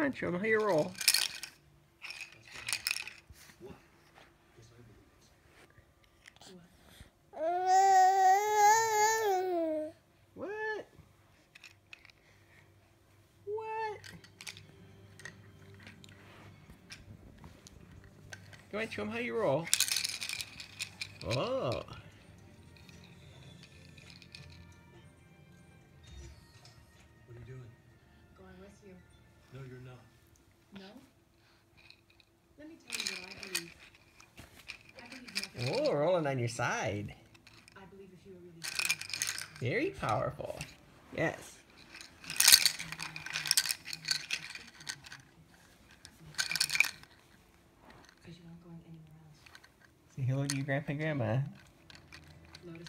on, show them how you roll. What? What? Go ahead, show them how you roll. Oh. What are you doing? Going with you. No, you're not. No? Let me tell you what I believe. I believe nothing. Oh, rolling on your side. I believe if you were really scared. Very powerful. Yes. Because you aren't going anywhere else. Say hello to your grandpa and grandma. Lotus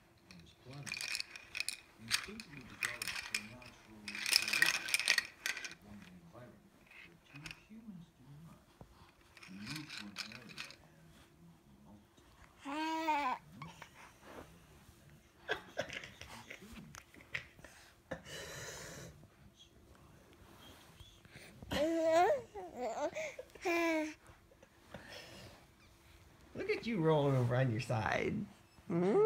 Look at you rolling over on your side. Hmm?